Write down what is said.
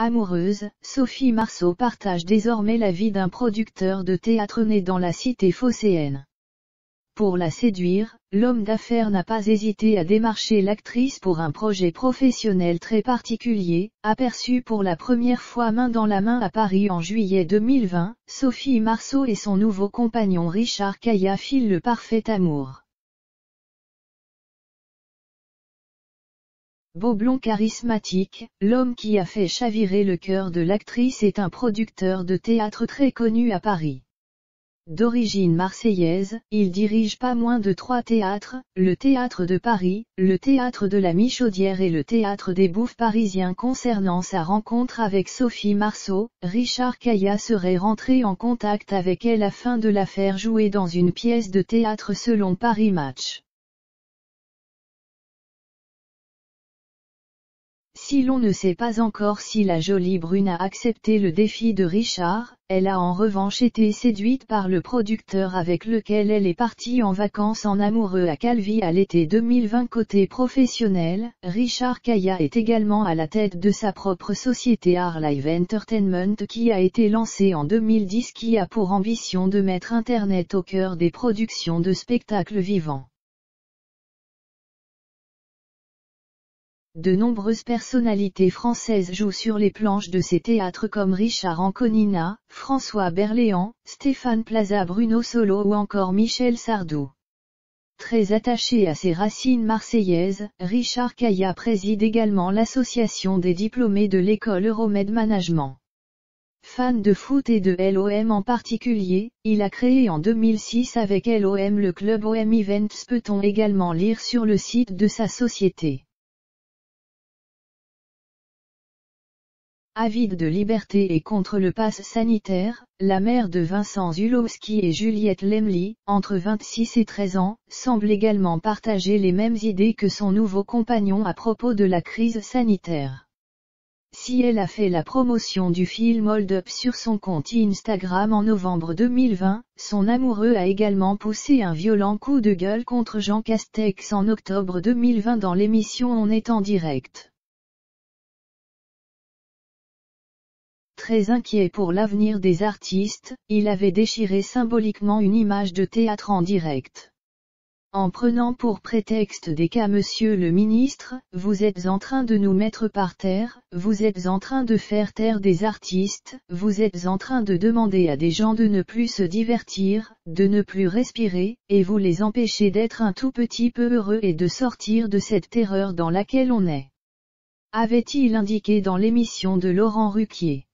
Amoureuse, Sophie Marceau partage désormais la vie d'un producteur de théâtre né dans la cité phocéenne. Pour la séduire, l'homme d'affaires n'a pas hésité à démarcher l'actrice pour un projet professionnel très particulier, aperçu pour la première fois main dans la main à Paris en juillet 2020, Sophie Marceau et son nouveau compagnon Richard Caillat filent le parfait amour. Beau blond charismatique, l'homme qui a fait chavirer le cœur de l'actrice est un producteur de théâtre très connu à Paris. D'origine marseillaise, il dirige pas moins de trois théâtres, le Théâtre de Paris, le Théâtre de la Michaudière et le Théâtre des Bouffes parisiens concernant sa rencontre avec Sophie Marceau, Richard Caillat serait rentré en contact avec elle afin de la faire jouer dans une pièce de théâtre selon Paris Match. Si l'on ne sait pas encore si la jolie brune a accepté le défi de Richard, elle a en revanche été séduite par le producteur avec lequel elle est partie en vacances en amoureux à Calvi à l'été 2020 côté professionnel. Richard Kaya est également à la tête de sa propre société Live Entertainment qui a été lancée en 2010 qui a pour ambition de mettre Internet au cœur des productions de spectacles vivants. De nombreuses personnalités françaises jouent sur les planches de ces théâtres comme Richard Anconina, François Berléand, Stéphane Plaza Bruno Solo ou encore Michel Sardou. Très attaché à ses racines marseillaises, Richard Caillat préside également l'association des diplômés de l'école Euromed Management. Fan de foot et de LOM en particulier, il a créé en 2006 avec LOM le club OM Events peut-on également lire sur le site de sa société? Avide de liberté et contre le pass sanitaire, la mère de Vincent Zulowski et Juliette Lemley, entre 26 et 13 ans, semble également partager les mêmes idées que son nouveau compagnon à propos de la crise sanitaire. Si elle a fait la promotion du film Hold Up sur son compte Instagram en novembre 2020, son amoureux a également poussé un violent coup de gueule contre Jean Castex en octobre 2020 dans l'émission On est en direct. Très inquiet pour l'avenir des artistes, il avait déchiré symboliquement une image de théâtre en direct. En prenant pour prétexte des cas Monsieur le ministre, vous êtes en train de nous mettre par terre, vous êtes en train de faire taire des artistes, vous êtes en train de demander à des gens de ne plus se divertir, de ne plus respirer, et vous les empêchez d'être un tout petit peu heureux et de sortir de cette terreur dans laquelle on est. Avait-il indiqué dans l'émission de Laurent Ruquier.